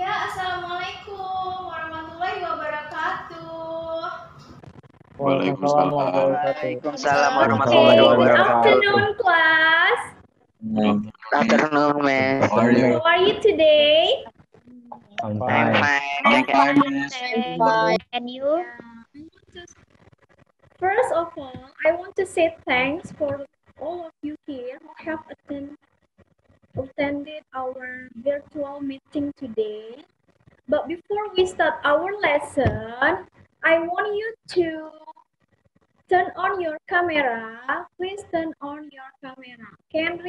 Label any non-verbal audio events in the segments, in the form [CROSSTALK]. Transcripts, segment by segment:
Ya, Assalamualaikum warahmatullahi wabarakatuh. Waalaikumsalam. Warahmatullahi good wabarakatuh. afternoon, class. Afternoon, Miss. How are you? How are you today? I'm I'm fine. fine. Thank you. And you? First of all, I want to say thanks for all of you here who have attend, attended our virtual meeting today. But before we start our lesson, I want you to turn on your camera. Please turn on your camera. Can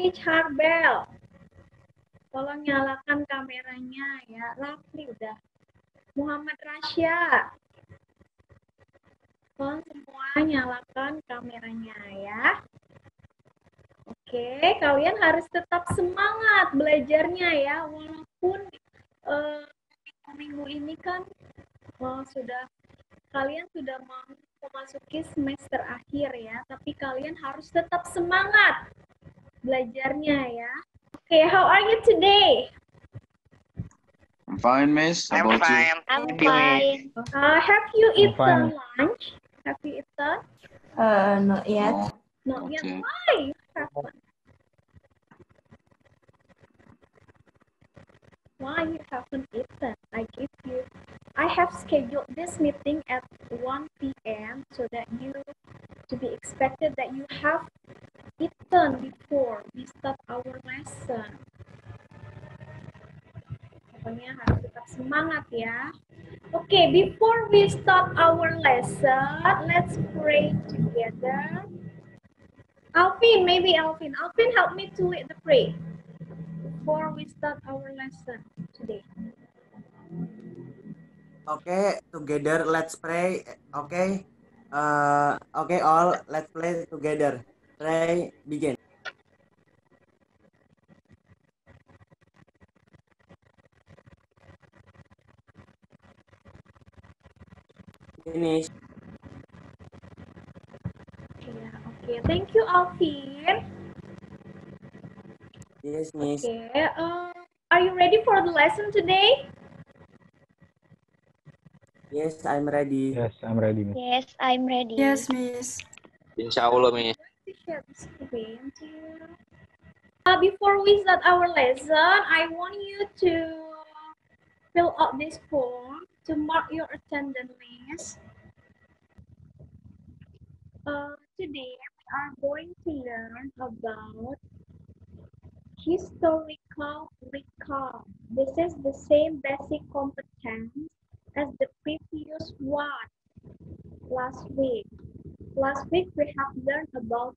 Bell? Tolong nyalakan kameranya ya. Rafli udah. Muhammad Rasya. Tolong semua nyalakan kameranya ya. Oke, kalian harus tetap semangat belajarnya ya, walaupun eh, minggu ini kan eh, sudah kalian sudah mau memasuki semester akhir ya, tapi kalian harus tetap semangat belajarnya ya. Oke, how are you today? I'm fine, miss. How I'm about you? fine. I'm you, Miss. fine. Uh, have you I'm eaten fine. lunch? Have you eaten? Uh, not yet. Oh, Not yet. Okay. Why? Why you haven't eaten? I give you. I have scheduled this meeting at 1 p.m. so that you to be expected that you have eaten before we start our lesson. Pokoknya harus tetap semangat ya. Okay, before we start our lesson, let's pray together. Alvin, maybe Alvin. Alvin, help me to lead the prayer before we start our lesson today. Okay, together let's pray. Okay. Uh, okay, all let's pray together. Pray begin. Finish. Yeah, okay. Thank you, Alvin. Yes, Miss. Okay. Um, are you ready for the lesson today? Yes, I'm ready. Yes, I'm ready, miss. Yes, I'm ready. Yes, Miss. Insya Allah, Miss. to share the screen to you. Uh, before we start our lesson, I want you to fill out this form to mark your attendance list. Uh, today, we are going to learn about historical recall. This is the same basic competence as the previous one last week. Last week we have learned about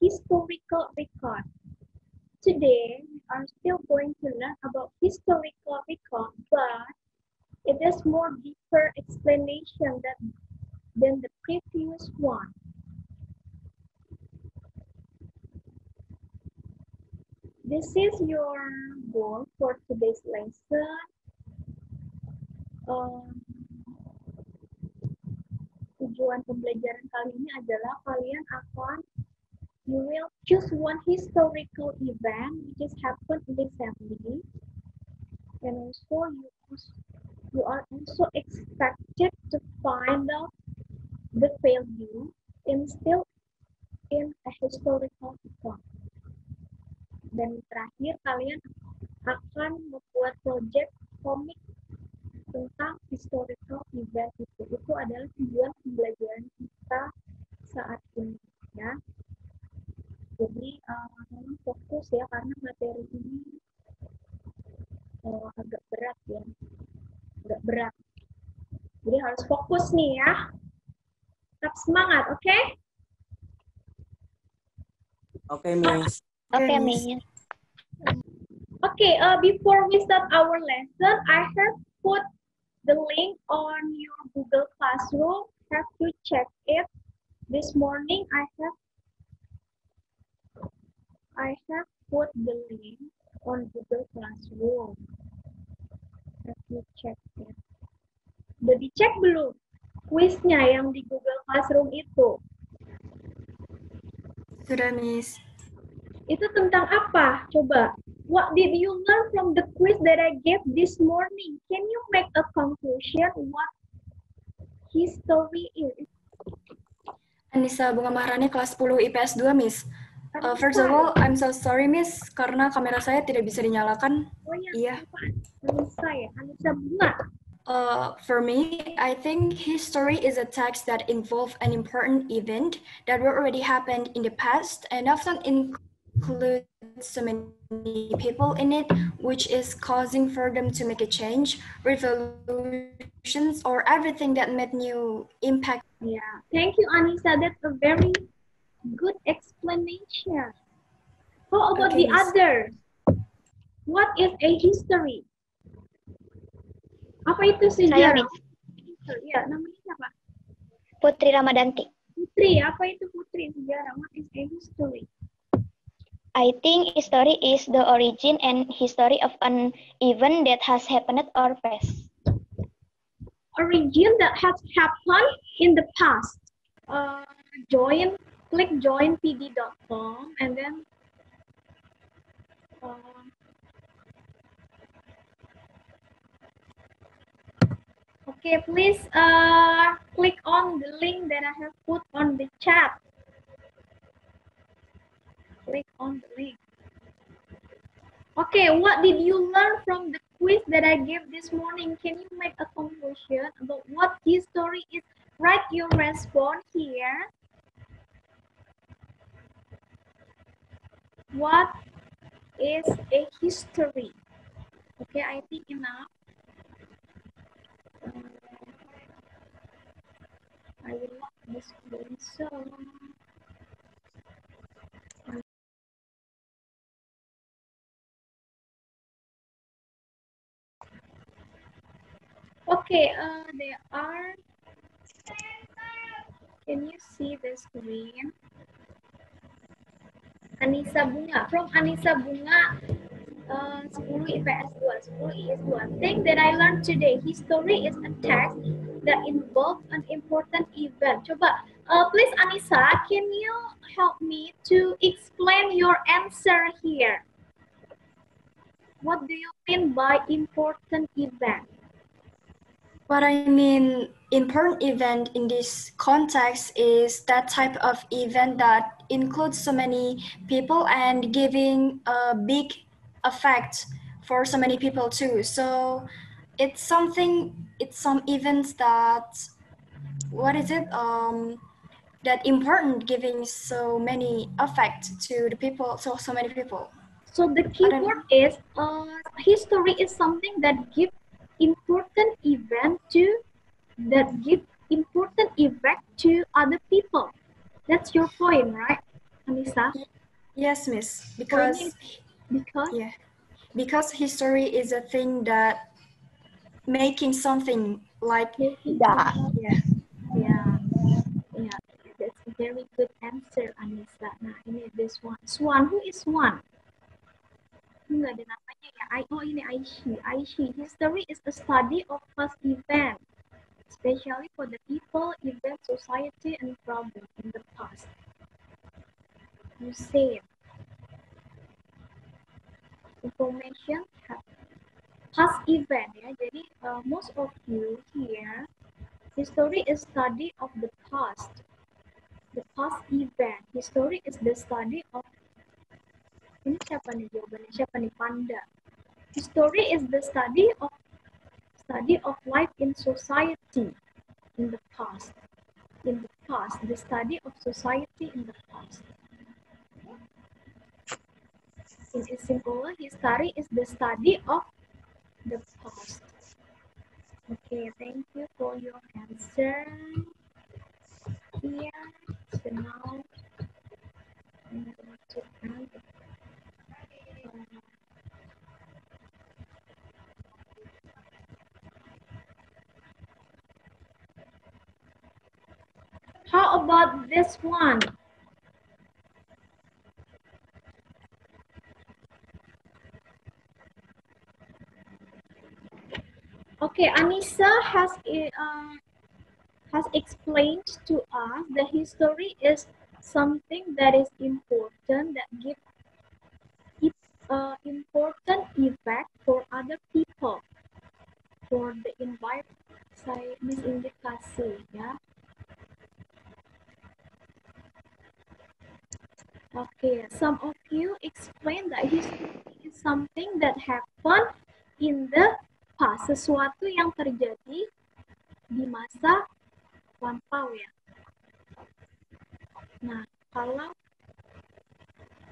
historical record. Today we are still going to learn about historical record, but it is more deeper explanation than, than the previous one. This is your goal for today's lesson. Um, tujuan pembelajaran kali ini adalah kalian akan you will choose one historical event which has happened recently and also you you are also expected to find out the value in still in a historical event dan terakhir kalian akan membuat project komik tentang historical event itu. Itu adalah tujuan pembelajaran kita saat ini ya. Jadi uh, memang fokus ya karena materi ini uh, agak berat ya, agak berat. Jadi harus fokus nih ya. Tetap semangat, oke? Okay, Miss. Okay, Okay, Miss. Okay, uh, before we start our lesson, I have put the link on your Google Classroom. Have to check it. This morning, I have I have put the link on Google Classroom. Have you check it? Udah dicek belum? Quiznya yang di Google Classroom itu. Sudah, Miss. Itu tentang apa? Coba What did you learn from the quiz that I gave this morning? Can you make a conclusion what history is? Anissa Bunga Maharani kelas 10 IPS 2, Miss. Uh, first of all, I'm so sorry, Miss, karena kamera saya tidak bisa dinyalakan. Oh ya, Iya. Anissa ya, Anissa Bunga. Uh, for me, I think history is a text that involves an important event that already happened in the past and often includes so many people in it, which is causing for them to make a change, revolutions, or everything that made new impact. Yeah, thank you, Anissa. That's a very good explanation. How about the Okay, Miss. others? What is a history? Apa itu Saya, sejarah? Ya, namanya siapa? Putri Ramadanti. Putri. Apa itu putri sejarah? What is a history? I think history is the origin and history of an event that has happened or past. Origin that has happened in the past. Uh, join, click joinpd.com and then uh, Okay, please uh, click on the link that I have put on the chat. Click on the link. Okay, what did you learn from the quiz that I gave this morning? Can you make a conclusion about what history is? Write your response here. What is a history? Okay, I think enough. Uh, I will this screen so. Okay, uh, there are. Can you see the screen? Anissa Bunga. From Anissa Bunga, uh, 10 IPS 2, 10 IS 2. Thing that I learned today, history is a text that involves an important event. Coba, uh, please Anissa, can you help me to explain your answer here? What do you mean by important event? What I mean, important event in this context is that type of event that includes so many people and giving a big effect for so many people too. So it's something, it's some events that, what is it? Um, that important giving so many effect to the people, so so many people. So the keyword is uh, history is something that give important event to that give important effect to other people. That's your point, right, Anissa? Yes, miss. Because Because yeah, because history is a thing that making something like yeah, yeah. yeah, yeah. That's a very good answer, Anissa. Nah, ini this one. Swan, who is Swan? Enggak ada namanya ya. I, oh ini Aishi. Aishi. History is the study of past event, especially for the people, event, society, and problem in the past. You say information past event ya. Jadi uh, most of you here, history is study of the past. The past event. History is the study of ini siapa nih jawabannya? Siapa nih Panda? History is the study of study of life in society in the past. In the past, the study of society in the past. In a simple, history is the study of the past. Okay, thank you for your answer. Yeah, so now I'm going to add How about this one? Okay, Anissa has uh, has explained to us the history is something that is important that gives it's uh, important effect for other people for the environment. Saya Miss Indikasi, ya. Yeah? Okay, some of you explain that history is something that happened in the past, sesuatu yang terjadi di masa lampau ya. Nah, kalau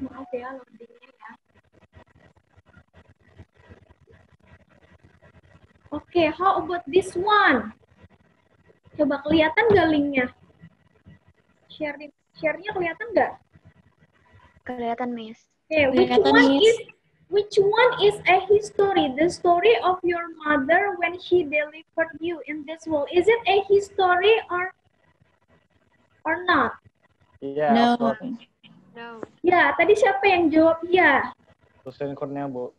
maaf ya loadingnya ya. Oke, okay, how about this one? Coba kelihatan nggak linknya? Share share-nya kelihatan nggak? Kelihatan, Miss. Okay, which Kelihatan, one Miss. is which one is a history? The story of your mother when she delivered you in this world. Is it a history or or not? Iya. No. of course. No. Ya, tadi siapa yang jawab ya? Hussein Kurnia, Bu.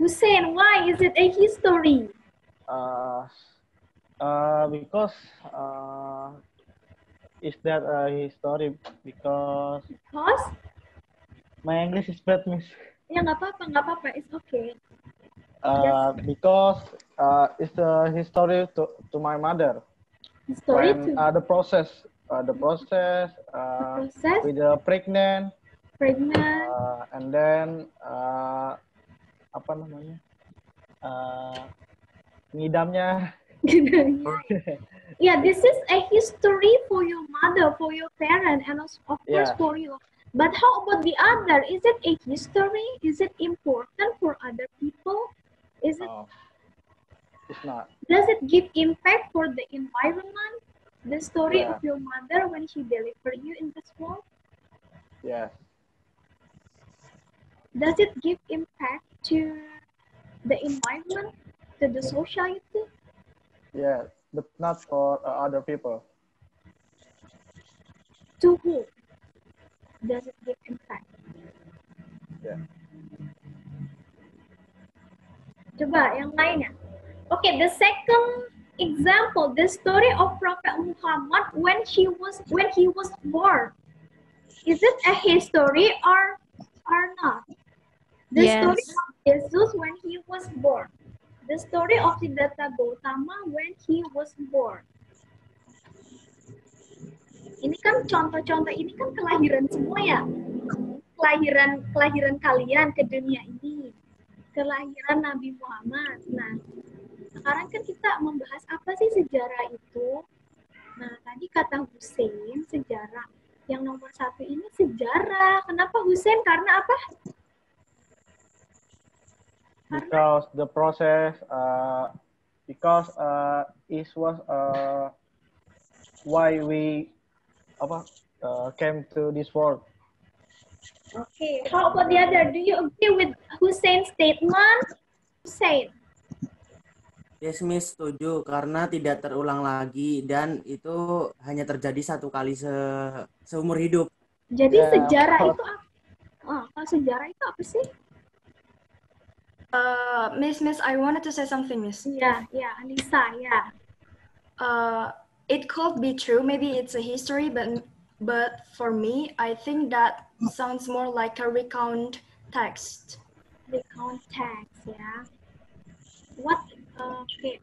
Hussein, why is it a history? Uh, uh, because uh, is that a history? Because Because my English is bad, Miss. ya nggak apa-apa, nggak apa-apa, it's okay. Uh, because uh, it's a history to, to my mother. History when to uh, the process, uh, the process uh, process, with the pregnant, pregnant, uh, and then uh, apa namanya, uh, ngidamnya. [LAUGHS] yeah, this is a history for your mother, for your parent, and also, of course Yeah. for you. But how about the other? Is it a history? Is it important for other people? Is it Oh, it's not. does it give impact for the environment? The story Yeah. of your mother when she delivered you in this world? Yes. Does it give impact to the environment, to the society? Yes, but not for uh, other people. To who does it give impact? Yeah. Coba yang lainnya. Okay, the second example, the story of Prophet Muhammad when she was when he was born. Is it a history or or not? The story Yes. of Jesus when he was born. The story of Siddhartha Gautama when he was born. Ini kan contoh-contoh ini kan kelahiran semua ya. Kelahiran kelahiran kalian ke dunia ini. Kelahiran Nabi Muhammad. Nah, sekarang kan kita membahas apa sih sejarah itu. Nah, tadi kata Hussein, sejarah. Yang nomor satu ini sejarah. Kenapa Hussein? Karena apa? Because the process uh, because uh, it was uh, why we apa uh, came to this world Okay, how about the other? Do you agree with Hussein's statement? Hussein. Yes, Miss, setuju karena tidak terulang lagi dan itu hanya terjadi satu kali se seumur hidup. Jadi Ya, sejarah itu apa? Oh, kalau sejarah itu apa sih? Uh, Miss, Miss, I wanted to say something, Miss. Iya, ya, Anissa, ya. Uh, it could be true. Maybe it's a history, but but for me, I think that sounds more like a recount text. Recount text, yeah. What? Okay,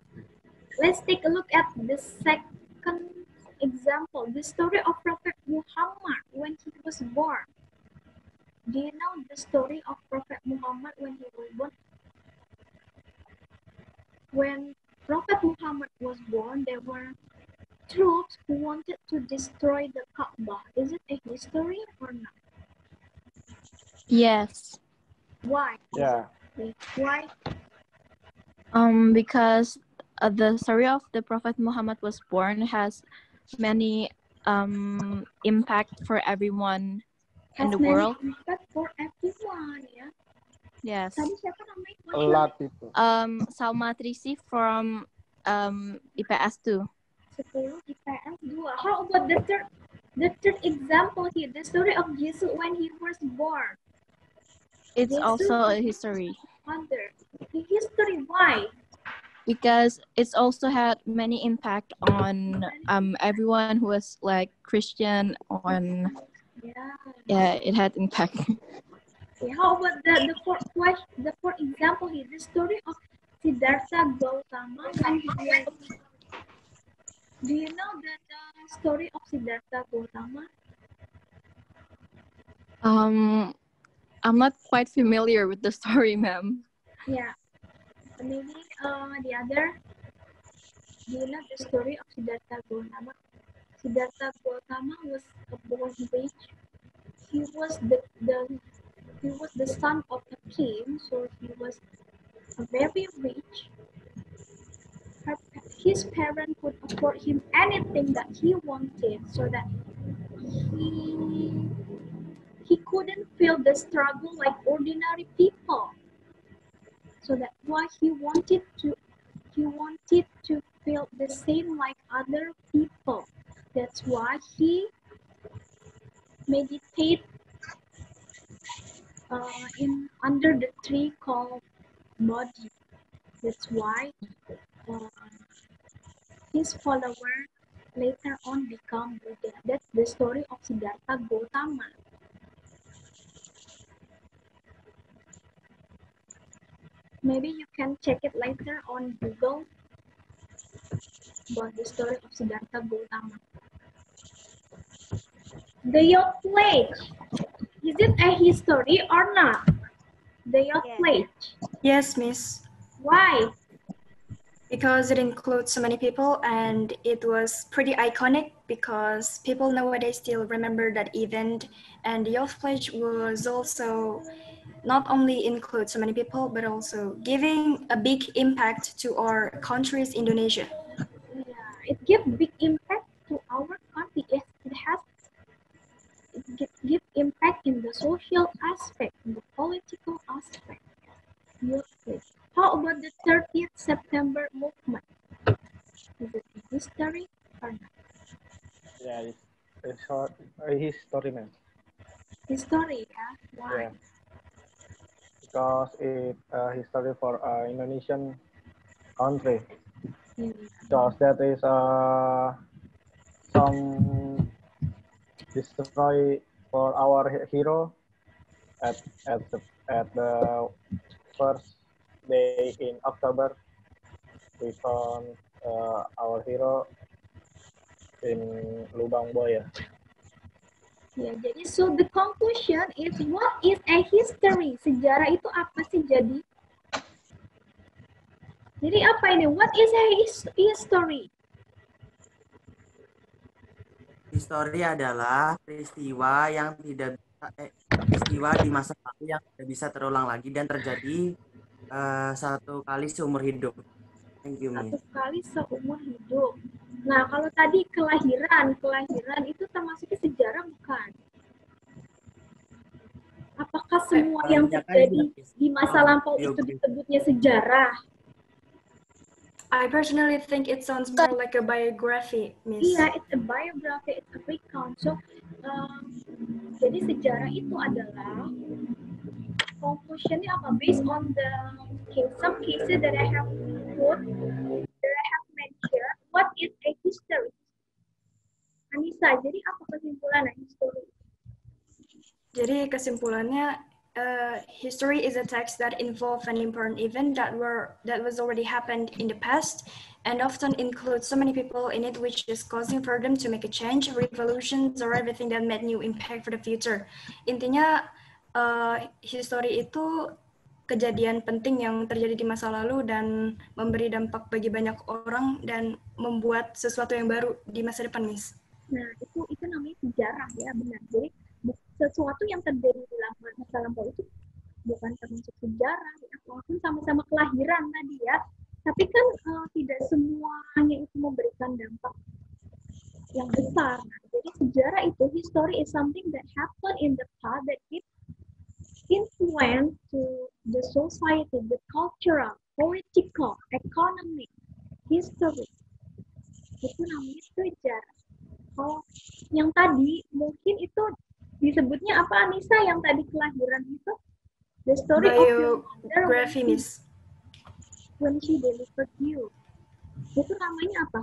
let's take a look at the second example, the story of Prophet Muhammad when he was born. Do you know the story of Prophet Muhammad when he was born? When Prophet Muhammad was born, there were troops who wanted to destroy the Kaaba. Is it a history or not? Yes. Why? yeah Why? Um, because uh, the story of the Prophet Muhammad was born has many um impact for everyone in Has the many world. impact for everyone, ya. Yes. Tadi siapa namanya? a lot people Um, Salma Trisi from um IPS 2. 10 IPS 2. How about the third the third example here, the story of Jesus when he was born? It's Yes, also a history Father. The history, why? because it's also had many impact on um everyone who was like Christian on Yeah. yeah it had impact. [LAUGHS] Okay, how about the, the fourth question, the fourth example here, the story of Siddhartha Gautama he was Do you know the, the story of Siddhartha Gautama? Um, I'm not quite familiar with the [LAUGHS] story, ma'am. Yeah. Maybe uh, the other. Do you know the story of Siddhartha Gautama? Siddhartha Gautama was a born rich. He was the, the he was the son of a king, so he was very rich. Her, his parents could afford him anything that he wanted, so that he he couldn't feel the struggle like ordinary people. So that's why he wanted to he wanted to feel the same like other people. That's why he meditate uh, in under the tree called Bodhi. That's why his follower later on become Buddha. That's the story of Siddhartha Gautama. Maybe you can check it later on Google about the story of Siddhartha Gautama. The Yoke Pledge. Is it a history or not? The Yoke Yes. Pledge. Yes, Miss. Why? Because it includes so many people and it was pretty iconic because people nowadays still remember that event. And the Youth Pledge was also not only include so many people, but also giving a big impact to our country's Indonesia. Yeah, it gives big impact to our country. It has it give, give impact in the social aspect, in the political aspect. Youth Pledge. How about the 30th September movement? Is it history or not? Yeah, it's, it's history, man. History, yeah. Why? Yeah. Because it uh, history for uh, Indonesian country. Hmm. Because that is uh, some destroy for our hero at at the at the first day in October. We found uh, our hero in Lubang Boya. Ya, jadi so the conclusion is what is a history? Sejarah itu apa sih jadi? Jadi apa ini? What is a his- history? History adalah peristiwa yang tidak bisa, eh, peristiwa di masa lalu yang tidak bisa terulang lagi dan terjadi eh, satu kali seumur hidup. Thank you, Satu kali seumur hidup. Nah, kalau tadi kelahiran, kelahiran itu termasuknya sejarah bukan? Apakah semua yang terjadi di masa lampau itu biografi. disebutnya sejarah? I personally think it sounds more like a biography, Miss. Iya, it's a biography, it's a recount. So, um, jadi sejarah itu adalah conclusionnya apa? Based on the case, some cases that I have put, that I have mentioned, what is a history? Anissa, jadi apa kesimpulannya history? Jadi kesimpulannya, uh, history is a text that involve an important event that were that was already happened in the past, and often includes so many people in it, which is causing for them to make a change, revolutions, or everything that made new impact for the future. Intinya, uh, history itu kejadian penting yang terjadi di masa lalu dan memberi dampak bagi banyak orang dan membuat sesuatu yang baru di masa depan, Miss. Nah, itu itu namanya sejarah ya, benar. Jadi sesuatu yang terjadi di masa lampau itu bukan termasuk sejarah, ya. walaupun sama-sama kelahiran tadi ya. Tapi kan eh, tidak semuanya itu memberikan dampak yang besar. Nah, jadi sejarah itu, history is something that happened in the past that it influence to the society, the cultural, political, economic, history. Itu namanya sejarah. Oh, yang tadi mungkin itu disebutnya apa Anissa yang tadi kelahiran itu? The story of your when she, delivered you. Itu namanya apa?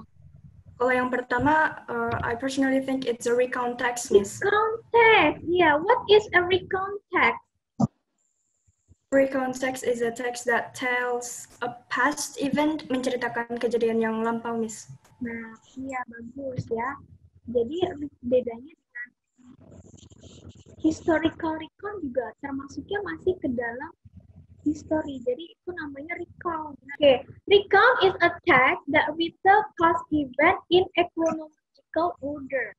Kalau yang pertama, uh, I personally think it's a recount text, Miss. Recount text. Yeah, what is a recount text? Recount text is a text that tells a past event, menceritakan kejadian yang lampau, Miss. Nah, iya bagus ya. Jadi bedanya dengan historical recount juga termasuknya masih ke dalam history. Jadi itu namanya recount. Oke, okay. recount is a text that retell past event in a chronological order.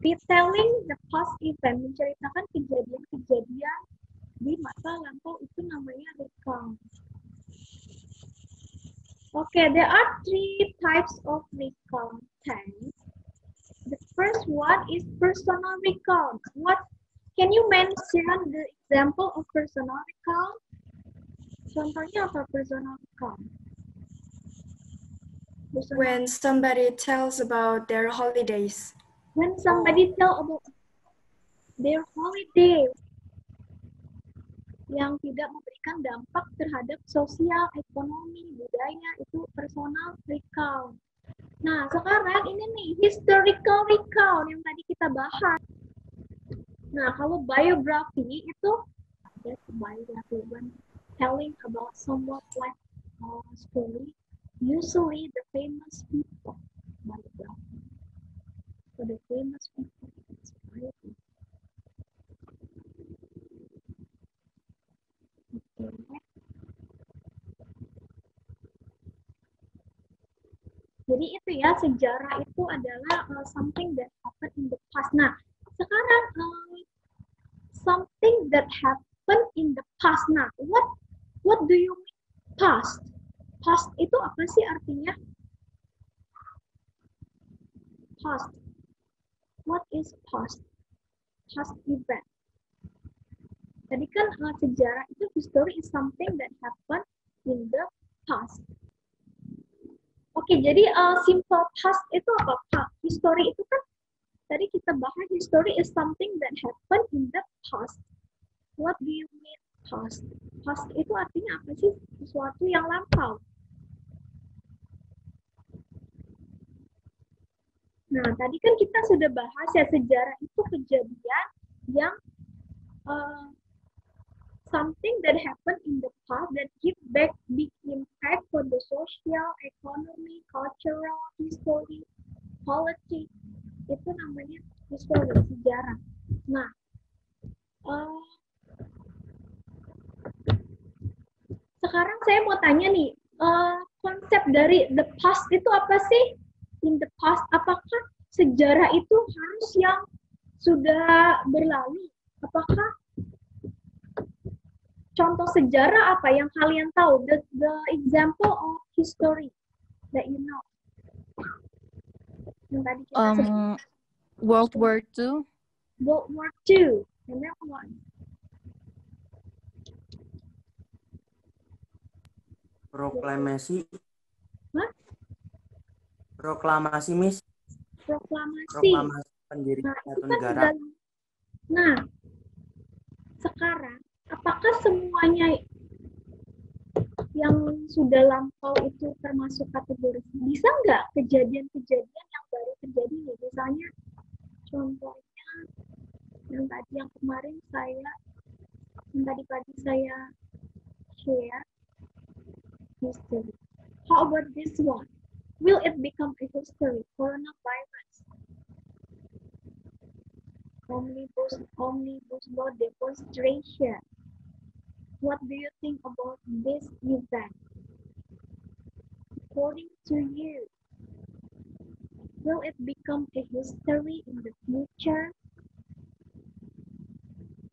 Retelling the past event menceritakan kejadian-kejadian di masa lampau itu namanya recount. Okay, there are three types of recount text. The first one is personal recount. What can you mention the example of personal recount? Contohnya apa personal recount? Personal- When somebody tells about their holidays. when somebody tell about their holiday yang tidak memberikan dampak terhadap sosial, ekonomi, budaya itu personal recount. Nah, sekarang ini nih historical recount yang tadi kita bahas. Nah, kalau biography itu that's biography when telling about someone's life uh, story, usually the famous people biography. For the famous people, it's biography. Oke. Jadi itu ya sejarah itu adalah uh, something that happened in the past. Nah, sekarang um, something that happened in the past. Nah, what what do you mean past? Past itu apa sih artinya? Past. What is past? Past event. Tadi kan uh, sejarah itu history is something that happened in the past. Oke, jadi uh, simple past itu apa? Pak? History itu kan tadi kita bahas history is something that happened in the past. What do you mean past? Past itu artinya apa sih? Sesuatu yang lampau. Nah, tadi kan kita sudah bahas ya sejarah itu kejadian yang uh, something that happened in the past that give back big impact for the social, economy, cultural, history, politics. Itu namanya history, sejarah. Nah, uh, sekarang saya mau tanya nih, uh, konsep dari the past itu apa sih? In the past, apakah sejarah itu harus yang sudah berlalu? Apakah contoh sejarah apa yang kalian tahu? The, the example of history that you know. Yang tadi kita sebut. Um, World War II. World War II. And then what? Proklamasi. Hah? Proklamasi, Miss. Proklamasi. Proklamasi pendirian Nah, kan negara. dalam- Nah, sekarang apakah semuanya yang sudah lampau itu termasuk kategori? Bisa nggak kejadian-kejadian yang baru terjadi nih? Misalnya contohnya yang tadi yang kemarin saya yang tadi pagi saya share. History how about this one? Will it become a history coronavirus. Omnibus omnibus law demonstration what do you think about this event? According to you, will it become a history in the future?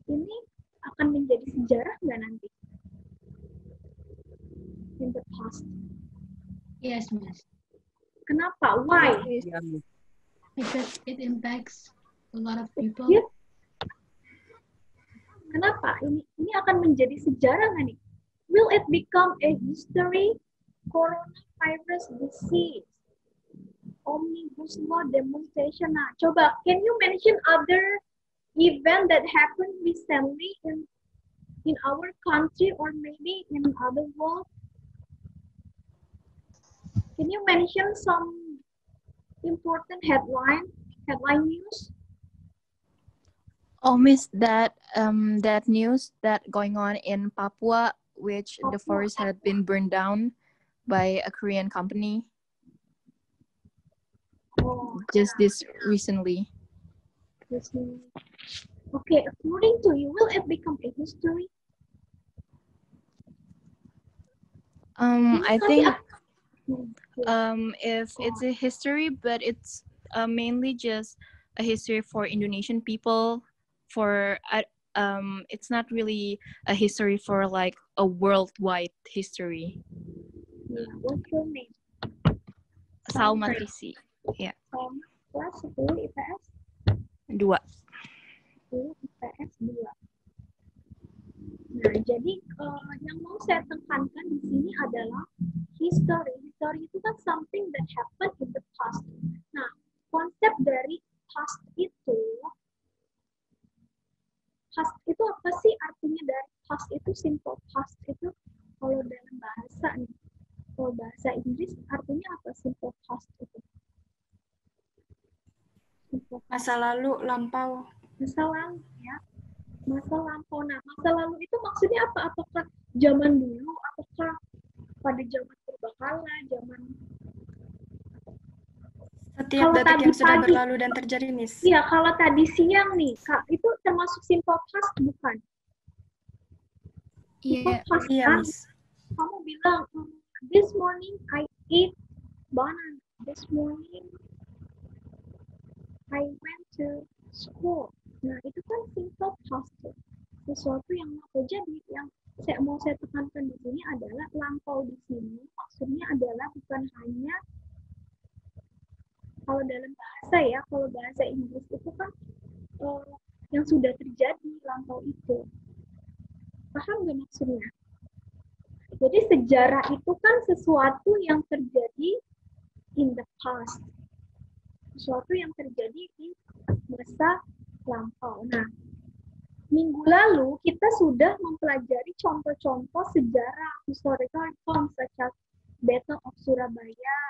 Ini akan menjadi sejarah nggak nanti? In the past. Yes, Miss. Kenapa? Why? Because it impacts a lot of people. Ya. Kenapa? Ini ini akan menjadi sejarah nggak nih? Will it become a history? Coronavirus disease. Omnibus law demonstration. Nah, coba, can you mention other event that happened recently in in our country or maybe in other world? Can you mention some important headline headline news? Oh, miss that um that news that going on in Papua, which the forest had been burned down by a Korean company Oh, just this recently. Okay, according to you, will it become a history? Um, I think um, if it's a history, but it's uh, mainly just a history for Indonesian people. For uh, um, it's not really a history for like a worldwide history. Yeah, What's your name? Salma. Trisi. Um, kelas 10 IPS Dua. 10 IPS 2. Nah, jadi eh, yang mau saya tekankan di sini adalah history. History itu kan something that happened in the past. Nah, konsep dari past itu past itu apa sih artinya? Dari past itu simple. Past itu kalau dalam bahasa nih kalau bahasa Inggris artinya apa? Simple past itu. Simple Masa lalu, lampau. masa lalu ya. Masa lampau. Nah masa lalu itu maksudnya apa? Apakah zaman dulu? Apakah pada zaman purbakala zaman Setiap Kalau detik tadi yang sudah pagi- berlalu dan terjadi, Miss. iya kalau tadi siang nih kak termasuk simple past bukan? Simple Iya. past Iya, kan? Kamu bilang "Hmm, this morning I eat banana. This morning I went to school. Nah itu kan simple past tuh. sesuatu yang mau terjadi yang saya mau saya tekankan di sini adalah lampau di sini. Maksudnya adalah bukan hanya kalau dalam bahasa ya kalau bahasa Inggris itu kan eh, yang sudah terjadi lampau itu paham nggak maksudnya jadi sejarah itu kan sesuatu yang terjadi in the past. Sesuatu yang terjadi di masa lampau. Nah, minggu lalu kita sudah mempelajari contoh-contoh sejarah historical reform such as Battle of Surabaya,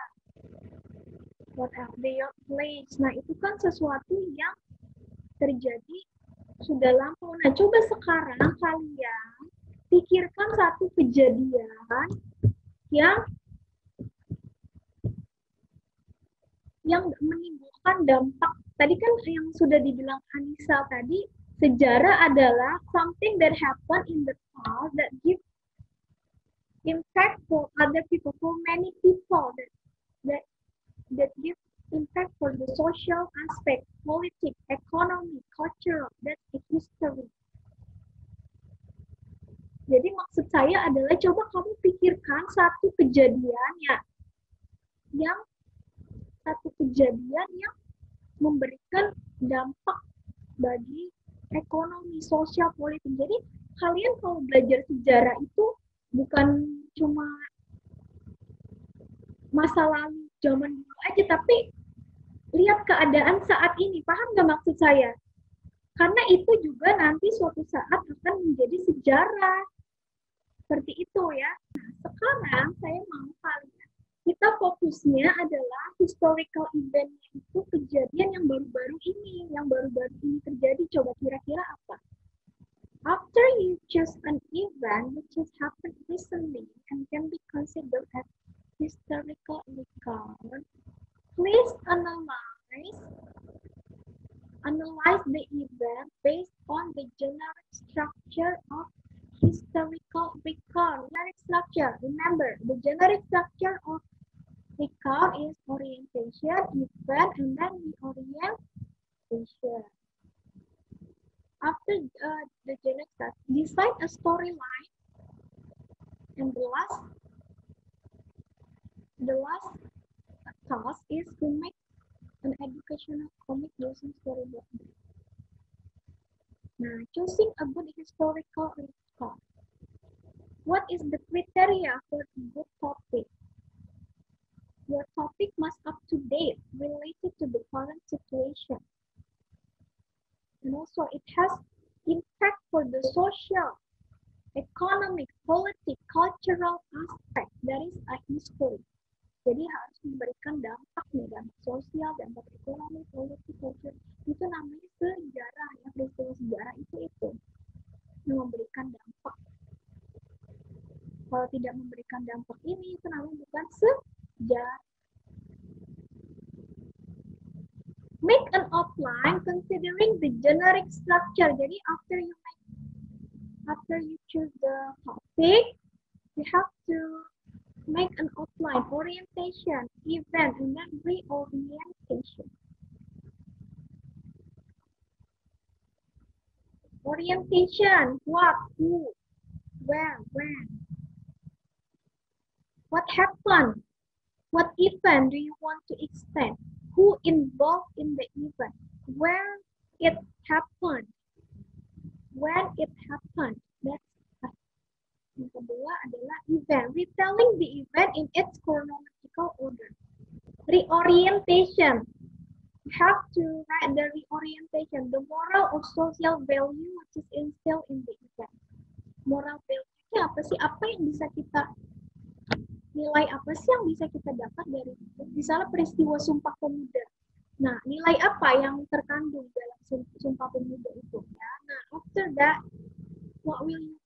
what are the place. Nah, itu kan sesuatu yang terjadi sudah lampau. Nah, coba sekarang kalian pikirkan satu kejadian yang yang menimbulkan dampak. Tadi kan yang sudah dibilang Anissa tadi, sejarah adalah something that happened in the past that give impact for other people, for many people that that that give impact for the social aspect, politics, economy, that's the history. Jadi maksud saya adalah coba kamu pikirkan satu kejadian ya yang satu kejadian yang memberikan dampak bagi ekonomi, sosial, politik. Jadi kalian kalau belajar sejarah itu bukan cuma masa lalu zaman dulu aja, tapi lihat keadaan saat ini. Paham nggak maksud saya? Karena itu juga nanti suatu saat akan menjadi sejarah. Seperti itu ya. Nah, sekarang saya mau kalian, kita fokusnya adalah historical event itu kejadian yang baru-baru ini, yang baru-baru ini terjadi. Coba kira-kira apa? After you choose an event which has happened recently and can be considered as historical record, please analyze analyze the event based on the generic structure of historical record. Generic structure. Remember, the generic structure of record is orientation, event, and then the orientation. After uh, the generic structure, decide a storyline, and the last, the last task is to make an educational comic using storyboard. Now, choosing a good historical record. What is the criteria for a good topic? Your topic must up to date, related to the current situation. And also, it has impact for the social, economic, political, cultural aspect. That is a history. Jadi harus memberikan dampak nih, dampak sosial, dampak ekonomi, politik, kultur. Itu namanya sejarah ya, peristiwa sejarah itu itu. Memberikan dampak. Kalau tidak memberikan dampak ini, itu namanya bukan sejarah. make an outline considering the generic structure. Jadi after you make, after you choose the topic, you have to make an outline, orientation, event, and then reorientation. Orientation, what, who, where, when. What happened? What event do you want to explain? Who involved in the event? Where it happened? When it happened? Yang kedua adalah event. Retelling the event in its chronological order. Reorientation. You have to write the reorientation, the moral or social value which is instilled in the event. Moral value apa sih? Apa yang bisa kita nilai apa sih yang bisa kita dapat dari? Misalnya peristiwa Sumpah Pemuda. Nah, nilai apa yang terkandung dalam Sum- Sumpah Pemuda itu? Ya. Nah, after that, what will you?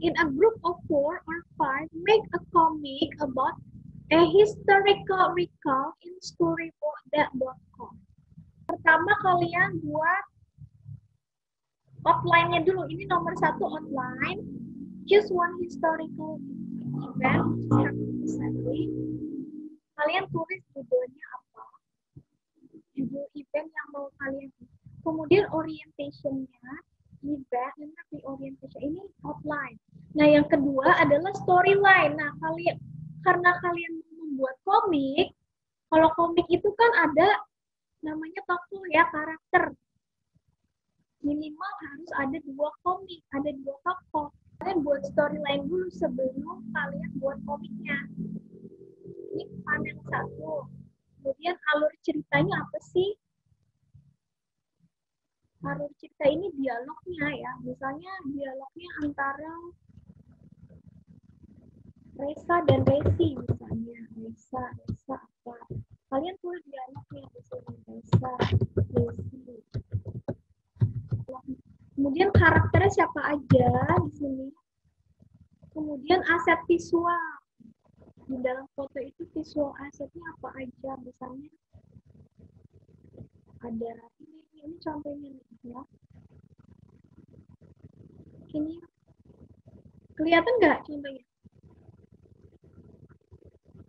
In a group of four or five, make a comic about a historical recall in storyboard.com. Pertama kalian buat outline-nya dulu. Ini nomor satu outline. Choose one historical event. Kalian tulis judulnya apa? Judul event yang mau kalian. Kemudian orientation-nya, event, dan reorientation. Ini outline. Nah, yang kedua adalah storyline. Nah, kalian karena kalian membuat komik, kalau komik itu kan ada namanya tokoh ya, karakter. Minimal harus ada dua komik, ada dua tokoh. Kalian buat storyline dulu sebelum kalian buat komiknya. Ini panel satu. Kemudian alur ceritanya apa sih? Alur cerita ini dialognya ya. Misalnya dialognya antara Resa dan Resi misalnya. Resa, Resa apa? Kalian tulis dialognya di sini. Resa, Resi. Kemudian karakternya siapa aja di sini. Kemudian aset visual. Di dalam foto itu visual asetnya apa aja. Misalnya ada contohnya nih ya. Ini kelihatan nggak contohnya?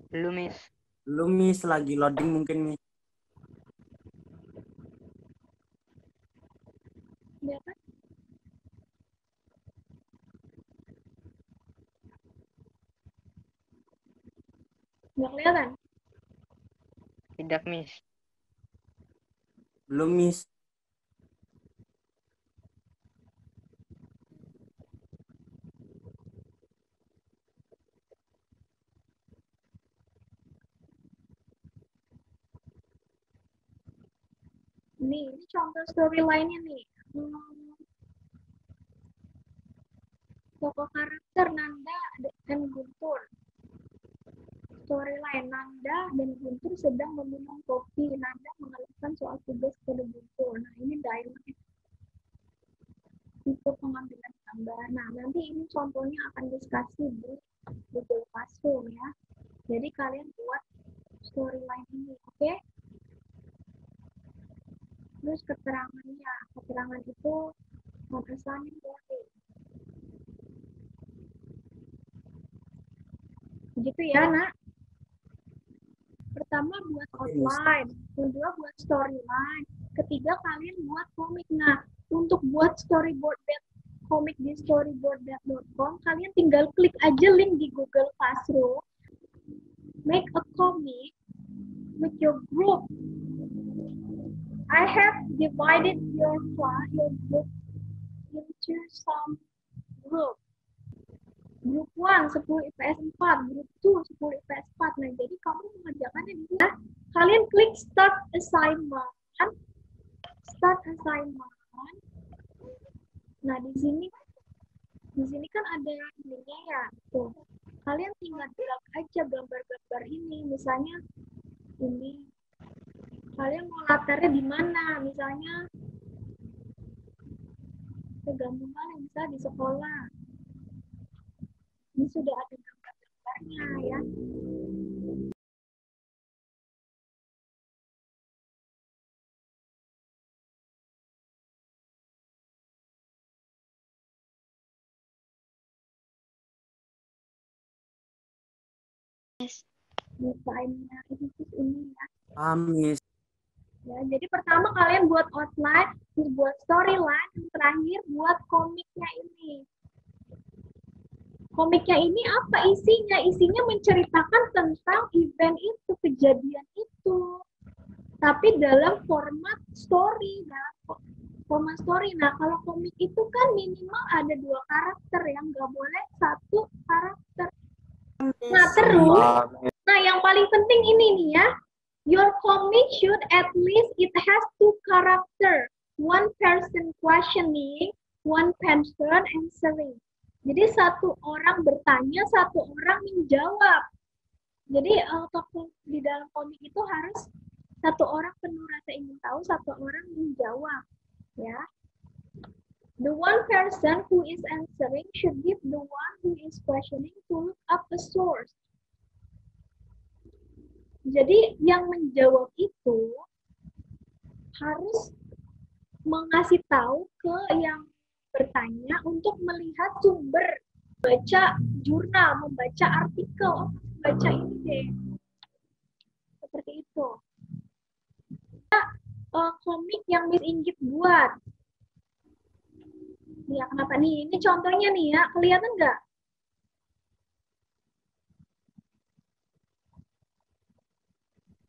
Belum, Miss. Belum Miss lagi loading mungkin Miss. Kelihatan? Nggak kelihatan? Tidak, Miss. Belum Miss. Ini contoh storyline-nya nih. Hmm. Tokoh karakter Nanda dan Guntur. Storyline Nanda dan Guntur sedang meminum kopi. Nanda mengeluhkan soal tugas pada Guntur. Nah, ini dialognya. Itu pengambilan gambar. Nah, nanti ini contohnya akan diskusi di Google Classroom ya. Jadi kalian buat storyline ini, oke? Terus keterangannya, keterangan itu asalnya boleh. Gitu ya, nak. Pertama buat outline, kedua buat storyline, ketiga kalian buat komik. Nah, untuk buat storyboard that komik di storyboard.com, kalian tinggal klik aja link di Google Classroom, make a comic with your group I have divided your class, your group into some group. Group 1, 10 IPS 4, group 2, 10 IPS 4. Nah, jadi kamu mengerjakannya di sini. Kalian klik start assignment. Start assignment. Nah, di sini di sini kan ada ininya ya. Tuh. Kalian tinggal drag aja gambar-gambar ini. Misalnya ini kalian mau latarnya di mana misalnya kegabungan yang bisa di sekolah ini sudah ada gambar-gambarnya ya desainnya ini ini ya. Miss. ya. Jadi pertama kalian buat outline, terus buat storyline, yang terakhir buat komiknya ini. Komiknya ini apa isinya? Isinya menceritakan tentang event itu, kejadian itu. Tapi dalam format story, dalam fo- format story. Nah, kalau komik itu kan minimal ada dua karakter yang nggak boleh satu karakter. Nah, terus Nah, yang paling penting ini nih ya. Your comic should at least it has two character. One person questioning, one person answering. Jadi satu orang bertanya, satu orang menjawab. Jadi tokoh di dalam komik itu harus satu orang penuh rasa ingin tahu, satu orang menjawab. Ya. The one person who is answering should give the one who is questioning to look up the source. Jadi yang menjawab itu harus mengasih tahu ke yang bertanya untuk melihat sumber, baca jurnal, membaca artikel, baca ini deh. Seperti itu. Nah, komik yang Miss Inggit buat. Ya, kenapa nih? Ini contohnya nih ya, kelihatan nggak?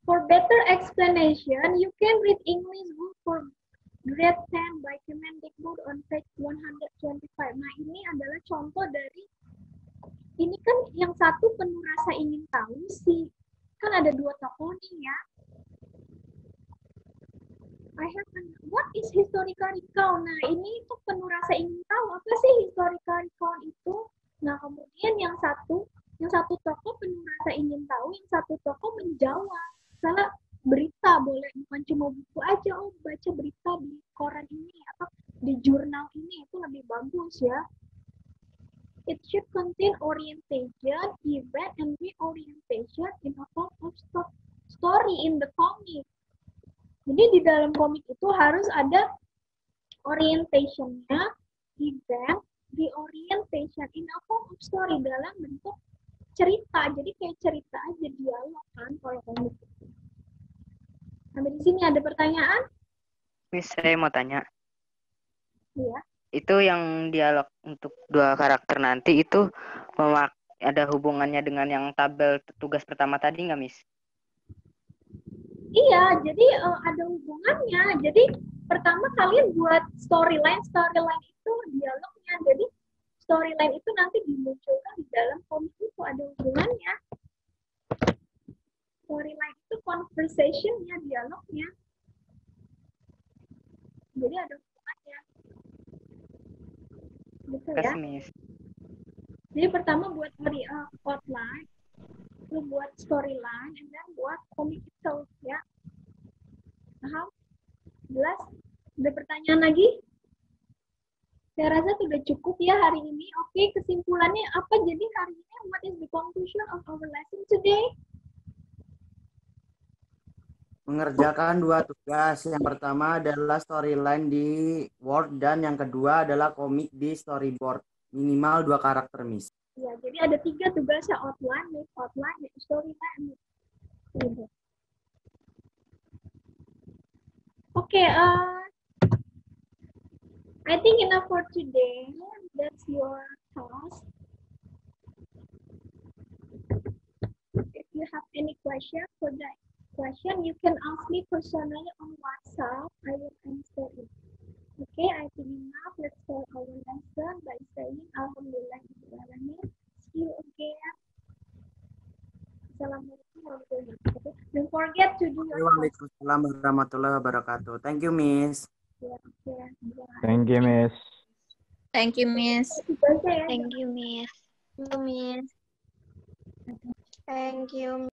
For better explanation, you can read English book for grade 10 by Kemendikbud on page 125. Nah, ini adalah contoh dari ini kan yang satu penuh rasa ingin tahu sih. Kan ada dua tokoh nih ya. I have an, what is historical recount? Nah, ini itu penuh rasa ingin tahu apa sih historical recount itu? Nah, kemudian yang satu, yang satu tokoh penuh rasa ingin tahu, yang satu tokoh menjawab. Misalnya berita boleh bukan cuma buku aja, oh baca berita di koran ini atau di jurnal ini itu lebih bagus ya. It should contain orientation, event, and reorientation in a form of sto- story in the comic. Jadi di dalam komik itu harus ada orientation-nya, event, reorientation in a form of story dalam bentuk cerita. Jadi kayak cerita aja dialog kan kalau komik itu. Sampai di sini ada pertanyaan? Miss, saya mau tanya. Iya. Itu yang dialog untuk dua karakter nanti itu memak ada hubungannya dengan yang tabel tugas pertama tadi nggak, Miss? Iya, jadi eh, ada hubungannya. Jadi pertama kalian buat storyline, storyline itu dialognya. Jadi storyline itu nanti dimunculkan di dalam komik itu ada hubungannya. Storyline itu conversationnya, dialognya. Jadi ada hubungannya. Gitu ya. Jadi pertama buat uh, outline, lalu buat storyline, and then buat comic itself ya. Paham? Jelas? Ada pertanyaan lagi? Saya rasa sudah cukup ya hari ini. Oke, kesimpulannya apa jadi hari ini? What is the conclusion of our lesson today? Mengerjakan dua tugas. Yang pertama adalah storyline di Word dan yang kedua adalah komik di storyboard. Minimal dua karakter, Miss. Ya, jadi ada tiga tugasnya outline, make outline, make storyline. storyboard. Oke, uh, I think enough for today. That's your task. If you have any question for that question, you can ask me personally on WhatsApp. I will answer it. Okay, I think enough. Let's start our lesson by saying Alhamdulillah. See you again. Assalamualaikum warahmatullahi wabarakatuh. Don't forget to do your. Waalaikumsalam warahmatullahi wabarakatuh. Thank you, Miss. Yeah, yeah, yeah. Thank you, Miss. Thank you, Miss. Thank you, Miss. Thank you, Miss. Thank you,